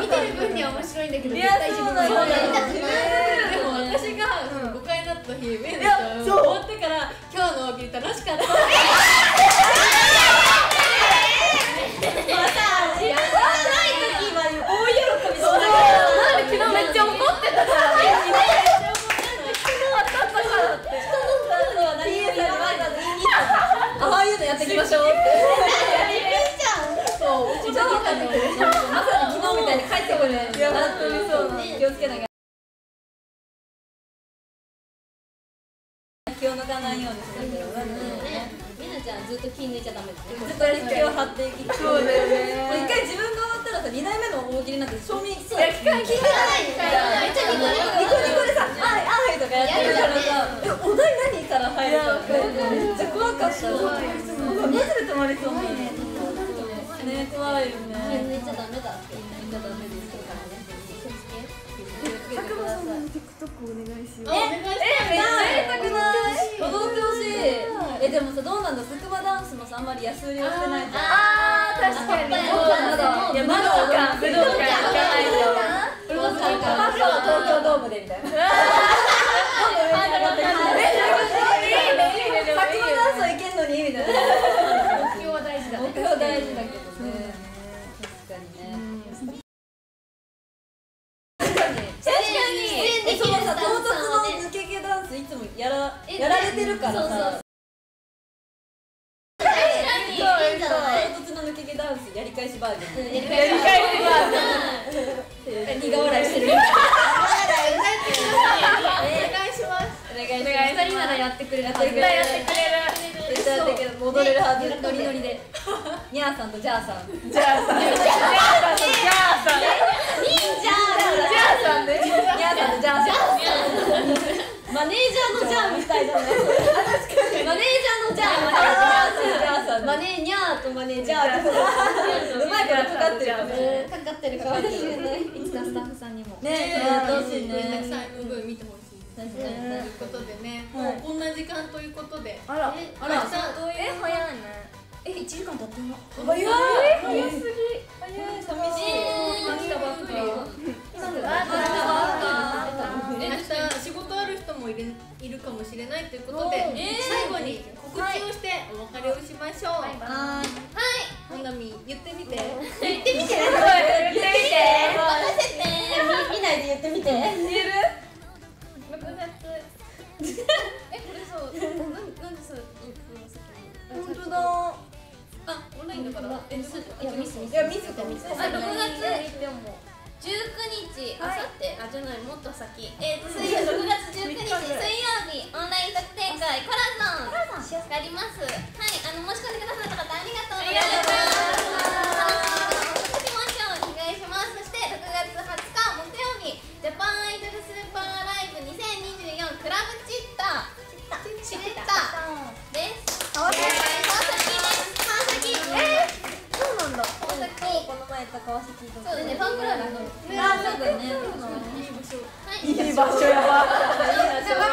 見てる分には面白いんだけど絶対自分そうだよがやりたくないでも私がその5回になった日メンちゃん終わってから今日の大喜利楽しかったからってああいうのやっていきましょうってそううちのまさに昨日みたいに帰ってくるいや本当にそう気をつけなきゃ気を抜かないようにしなきゃね。みなちゃんずっと気抜いちゃダメですねずっと気を張っていきそうだよね。一回自分がさ2代目の大喜利なんて証明そういや聞かない聞かないめっちゃニコニニコニコでさ「あいあい」とかやってるからさ「えお題何?」から入るからめっちゃ怖かった。マジで止まりそう。ね怖いよ気ね抜いちゃダメだって。みんなダメですてください。の TikTok お願いしあます。お願いしめっちゃやりたくない。踊ってほしい。えでもさどうなんだ？スクバダンスもさあんまり安売りをしてないじゃん。あー確かに。そうなんだ。いや武道館武道館行かないと武道館か。東京ドームでみたいないいね。いいね。でもサクバダンスはいけんのにみたいな。目標は大事だ目ね標大事だけどやられてるからさ。いいんじゃない唐突の抜け毛ダンスやり返しバージョン。やり返しバ苦笑いしてる。お願いします。お願いしお願いします。二人ならやってくれる絶対やってくれる。絶対やってけど戻れるはずノリノリでニャーさんとジャーさん。じゃあさじゃあさじゃあさジャーさんで。ニャーさんとジャーさんマネージャーのジャーみたいだね。マネージャーのジャー。ジャーさんマネーニャーとマネージャーとうまいことかかってるかもしれないかかってるかもしれないいつかスタッフさんにもね。えやってほしいたくねさん MV 見てほしい。とに。いうことでね、はいもうこんな時間ということで。あら。えあら。さえ早いねえ一時間経ってんの？早い。早すぎ早い。寂しい。明日仕事ある人もいるいるかももしれないということで、最後に告知をしてお別れをしましょう、はーい。ほなみ言ってみて。言ってみて。言ってみて。任せて。見ないで言ってみて。言える6月。えこれそうなんなんでそう本当だあオンラインだから。えすいやミスミスいやミスかミスあ6月？でも19日、あさって、あ、じゃない、もっと先、えー、水曜6月19日、水曜日、オンライン特典会、コラゾン。があります。はい、あの申し込んでくださった方、ありがとうございます。楽しみましょう、お願いします。そして6月20日、木曜日、ジャパンアイドルスーパーライブ2024クラブチッタチッタです。川崎です。川崎です。そうなんだ川崎この前川崎とそうだね、ファンクラブの。あそうだよねはい。いい場所やば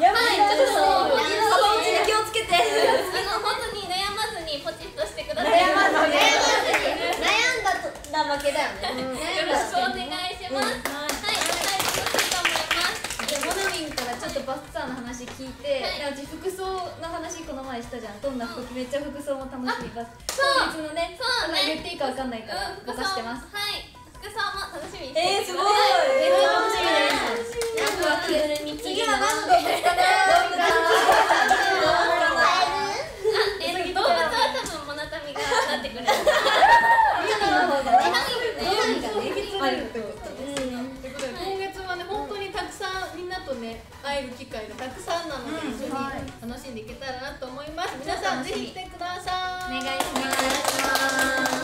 やはい、ちょっと、本当にそのうちに気をつけて。あの、本当に悩まずにポチッとしてください。悩まずに。ね悩んだとな負けだよね。よろしくお願いします。はい、お願い。しますと思い。ます。でモナミンからちょっとバスツアーの話聞い。て、はい。でうち服装の話この前したじゃんどんな服着めっちゃ服装も楽しい。バスそう当日のねそうね言ってい。い。かわかんない。からうん、ぼかしてますはい、服装も楽しみにしてえーすごい。めっちゃ楽しみは着ぐるみ着次は何の動物かと、動物は多分モナタミがなってくれる。あるってことですという今月はね本当にたくさんみんなとね会える機会がたくさんなので一緒に楽しんでいけたらなと思います皆さんぜひ来てくださいお願いします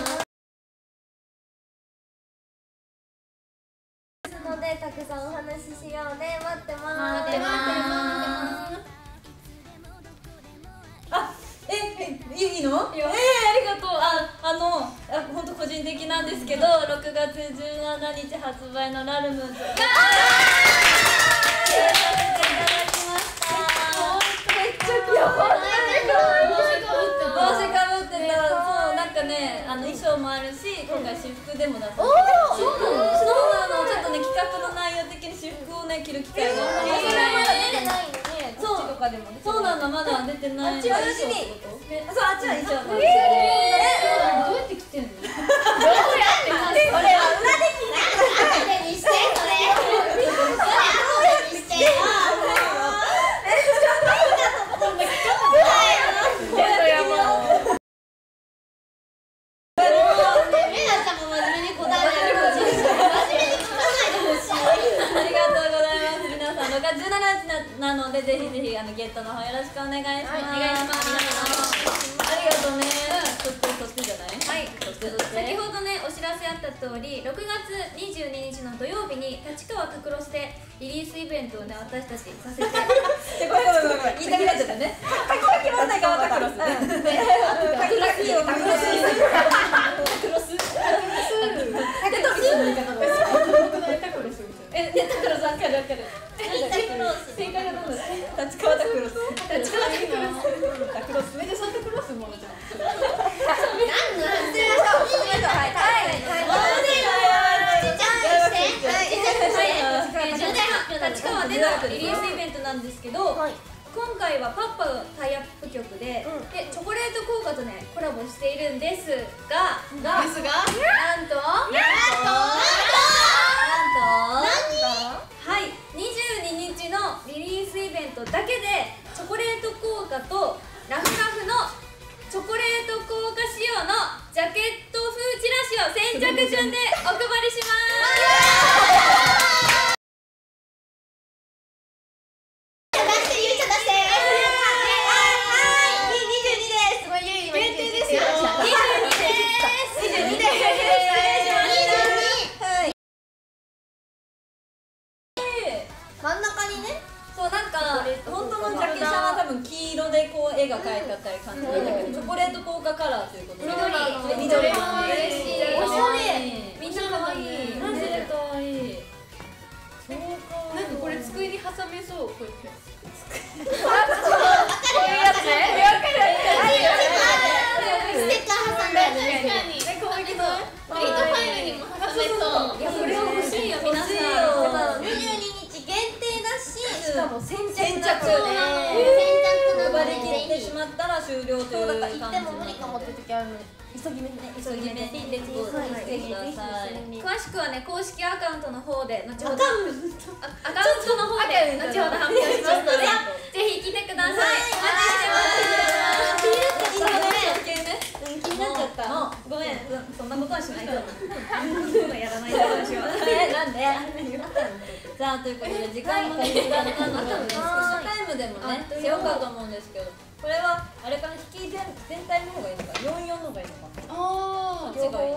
のでたくさんお話ししようね待ってます待ってますあええいいのえー、ありがとう。ああのあ本当個人的なんですけど6月17日発売のラルムズ。がさせてい。ただきました。めっちゃ可愛い。帽子かぶってたそうなんかねあの衣装もあるし今回私服でもだったそうなの？ね企画の内容的に私服をね着る機会がありましてそうそうなのまだ出てない。あっちは楽しみえそうあっちは衣装なんですよどうやって着てんのありがとうございます皆さん6月17日ななのでぜひゲットの方よろしくお願いします、はいお願いします。ありがとうね、そしてそしてじゃないはいそしてそして先ほどねお知らせあった通り6月22日の土曜日に立川タクロスでリリースイベントをね私たちさせて。ごめんごめんごめんごめん言いたくなっちゃったね。かまたクロスね。タクロスよタクロスタクロステトリスロスロス正解がどうだ立川タクロス立川タクロスタクロスめっちゃサンタクロスもあるじゃん何のはいはい立川でのリリースイベントなんですけど、今回はパッパのタイアップ曲で,、でチョコレート効果とねコラボしているんですが、がですが？なんとなんとはい22日のリリースイベントだけでチョコレート効果とラフラフのチョコレート効果仕様のジャケット風チラシを先着順でお配りします。絵が描いてあったり感じなんだけどチョコレート効果カラーということで。緑緑おしゃれみんな可愛いマジで可愛いそうかなんかこれ机に挟めそうこうやって確かにえ可愛くないライトファイルにも挟めそういやこれは欲しいよ皆さん22日限定だししかも先着だ先着まったら終了というだ感じから行っても無理かもって時ある。の急ぎ目ね急ぎ目にレッツゴーしてください。詳しくはね公式アカウントの方で後ほどあアカウントの方で後ほど発表しますのでぜひ来てください。お待ちしてますうん気になっちゃった。もうごめん。そんなことはしないと。思うやらないと私はえなんでさ あということで時間もね時間なので少しタイムでもねしようかと思うんですけどこれはあれかな引き全全体の方がいいのか44の方がいいのかあこっちがいい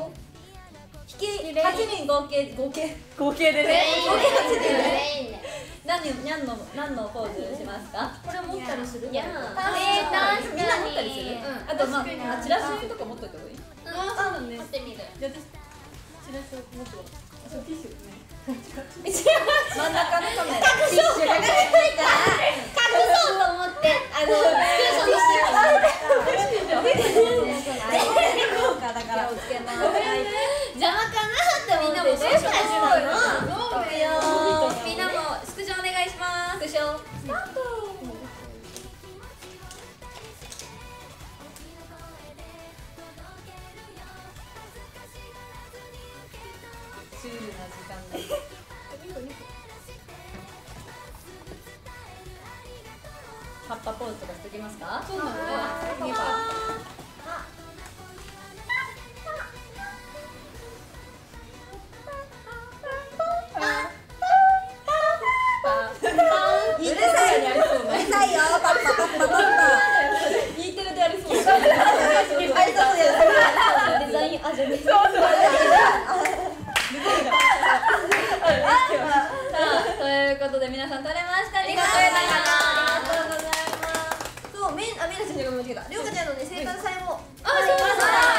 引き8人合計合計合計で全ね員で全員で何何の何のポーズします。かこれ持ったりするいやえー確みんな持ったりす。るうんあとまああチラシとか持っといた方がいいあそうだね持ってみるチラシを持つわあそうティッシュ。ね真ん中のカメラ隠そうと思ってあのスクショにし効果だから邪魔かなって思ってどうしたらしなのそうだよみんなもスクショお願いしますスクショスタートシュールな時間だ葉っぱポーズとかしてきますか？そうなの次はうるさいやりそうなうるさいよパッパパッパパッパ E テレでやりそうそうということで皆さん撮れましたねありがとうありがとうございます。そうめんあみなちゃんが間違えたりょうかちゃんのね生誕祭も。あ、そうだ、ありがとう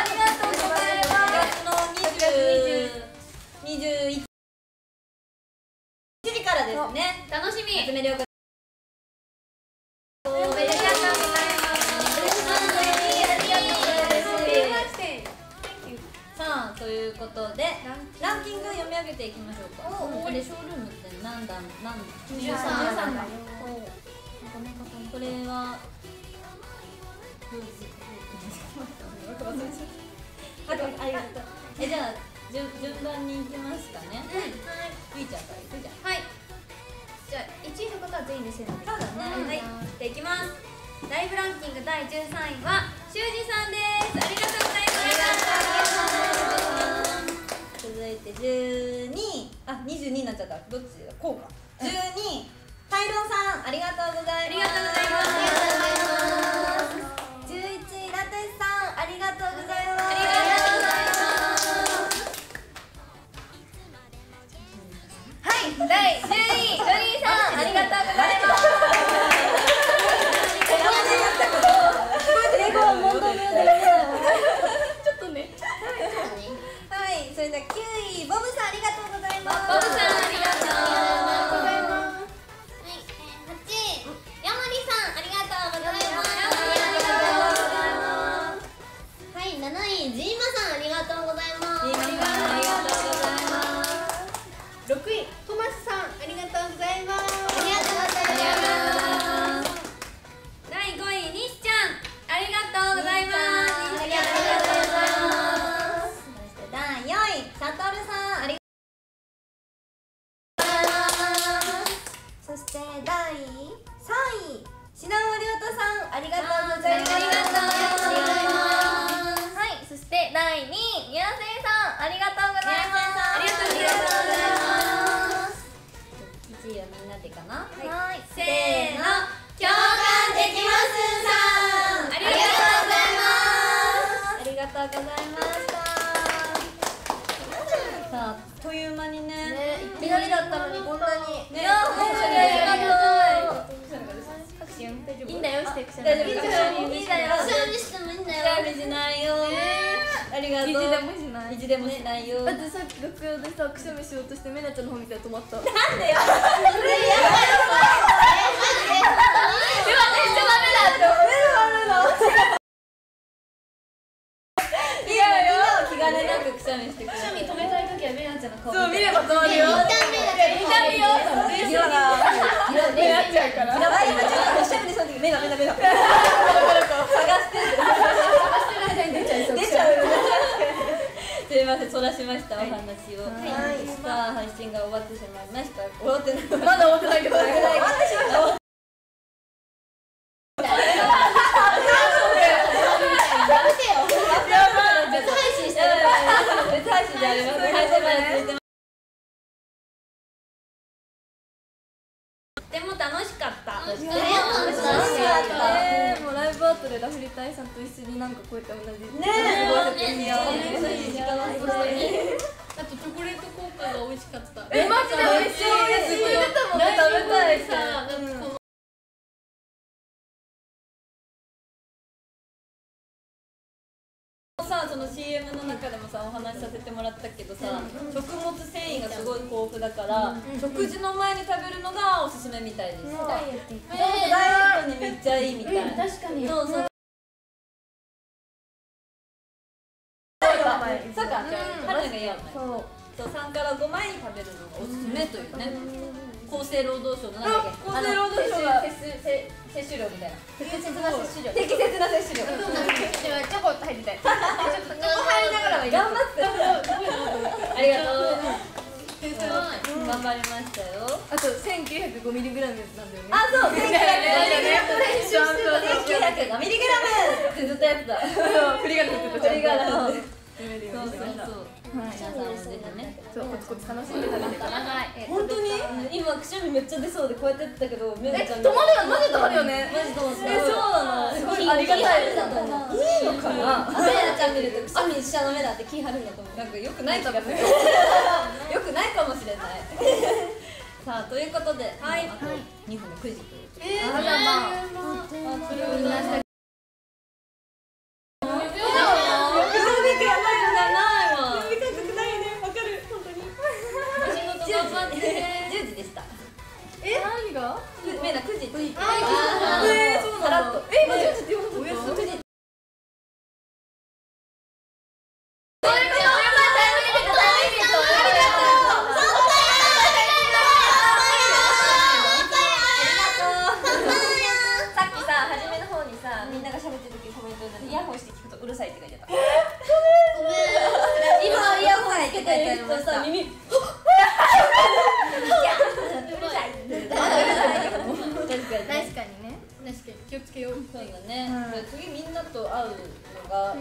にね。いきなりだったのにこんなに。ね。いや、本当に。ありがとう。いいいんだよしてくしゃみ大丈夫かいいだよ。くしゃみしてもいいんだよ。くしゃみしないよありがとう。意地でもしない。意地でもしないよ。だってさっき楽屋でさくしゃみしようとしてメナちゃんの方見たら止まった。い やいや気兼ねなくくしゃみしてくれくしゃみ止めたい時はメナちゃんの顔そう見れば止まるよ見た目だけ見た目よいやだ。目なっちゃうからやばい、今ちょっとくしゃみでその時目が目が目が。探してる出ちゃう。すいませんそらしましたお話そうか、春菜が嫌なのそう。そう3から5枚に食べるのがおすすめというね、厚生労働省の厚生労働省が。摂取摂摂取量みたいな適切な摂取量適切な摂取量でもチョコ入ってたいちょっと入りながら頑張ってありがとう頑張りましたよあと 1905mg なんだよねあ、そう、1900練習してた1900ミリグラムってずっとやってた。振り振りゃんとそう夢でそうそうそう。皆さんもぜひね。そうコツコツ楽しんで食べてた本当に？今くしゃみめっちゃ出そうでこうやってやってたけど、めえなちゃん止まるよマジ止まるよねマジ止まった。えそうなのすごいありがたい。いいのかな？あめなちゃん見るとくしゃみしちゃダメだって気張るんだと思う。なんか良くない気がする。良くないかもしれない。さあということで、はい、あと2分で9時ということで。あらまあめな9時って言って。あえそうなんださらっと。え今10時って言わなかった9時。さっきさ、初めの方にさ、みんなが喋ってる時コメントでイヤホンして聞くとうるさいって書いてたごめん今イヤホンつけてる人さ、耳うるさいかに。確かにね。確かに気をつけようそうだね、次みんなと会うのが、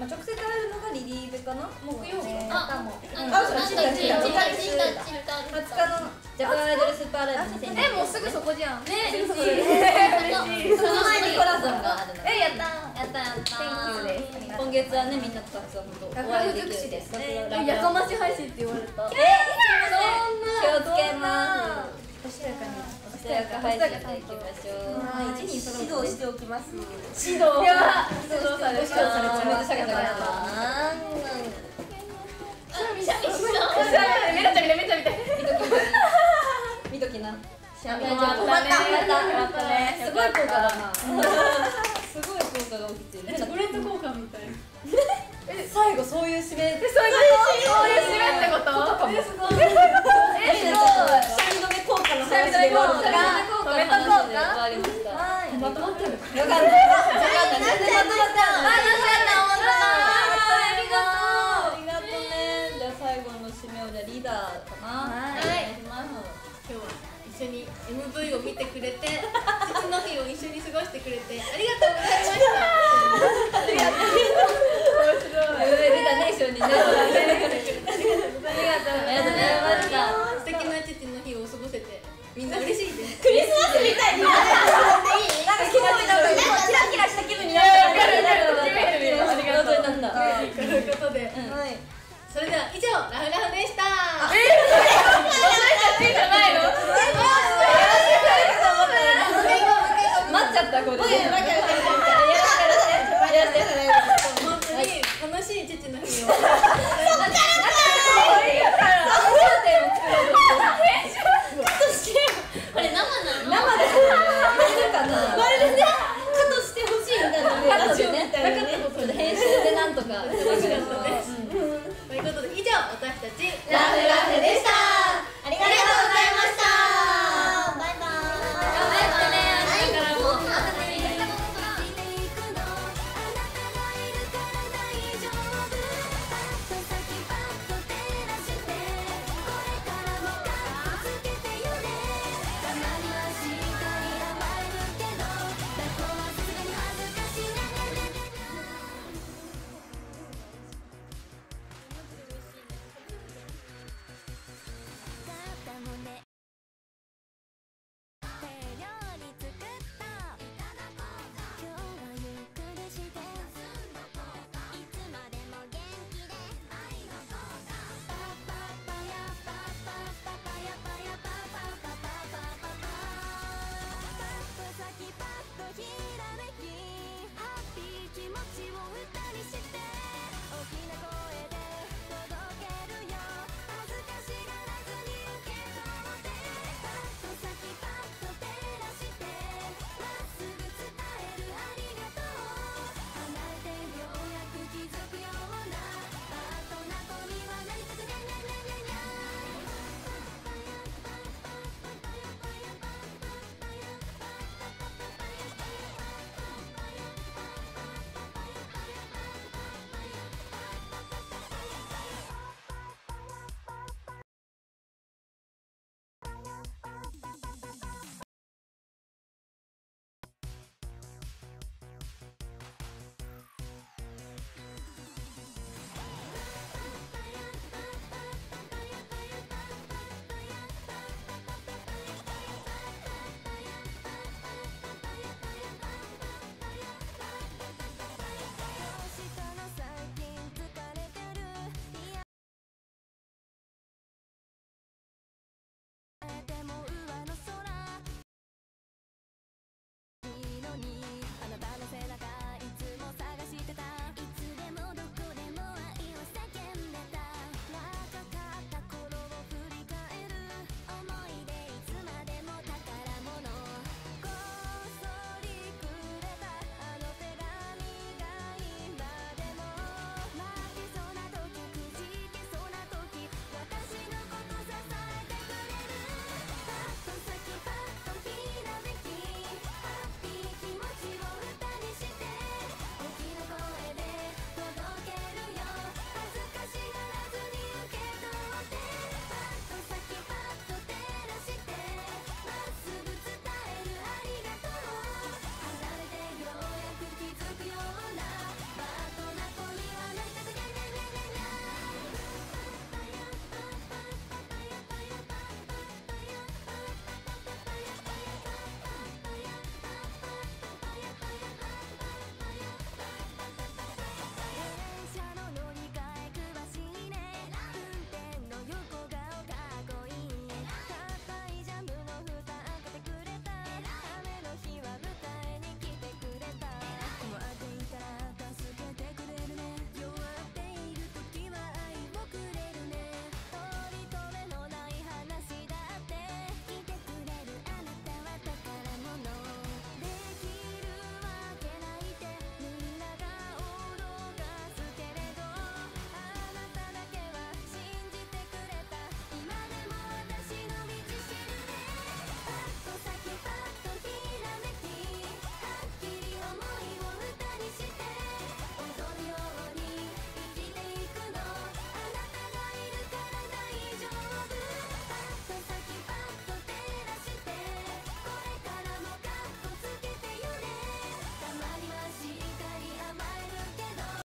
まあ、直接会えるのがリリーベかな？木曜日。あもあのなんかチッタチッタチッタチッタ20日のジャパンアイドルスーパーライブ2020えもうすぐそこじゃん。ね嬉しい。その前にコラボがあるのえやった。やったやった。今月はねみんなとたくさん本当お会いできる。んですね。やかまし配信って言われた。気をつけます。おしとやかにしとやか配信していきましょうはい一人指導しておきます指導やば指導され指導されちゃうたしゃがたがめちゃめちゃ見てめちゃ見て見ときなまたねまたねすごい効果だなすごい効果が起きてるチョコレート交換みたい最後そういう締めそういうことそういう締めってことえすごいえすごいシャミ止め効果の話で終わるか止めとこうか終わりましたはいまとまってるよかったよかった全然まとまったありがとうねじゃあ最後の締めをじゃあリーダーかなはい今日は一緒に MV を見てくれて父の日を一緒に過ごしてくれてありがとうございましたありがとう出たね一緒にねありがとうございました素敵な父の日みんな嬉しいねクリスマスみたいになるなんかす。ごいなんかキラキラした気分になるからキラキラした気分になるからということで、はいそれでは以上ラフラフでしたえー、それじゃないの待っちゃったこれ本当に楽しい父の日をこれ生なの？生だ生かなまるでねカットしてほしいみたいなラジねちょ編集でなんとかということで以上私たちラフラフでした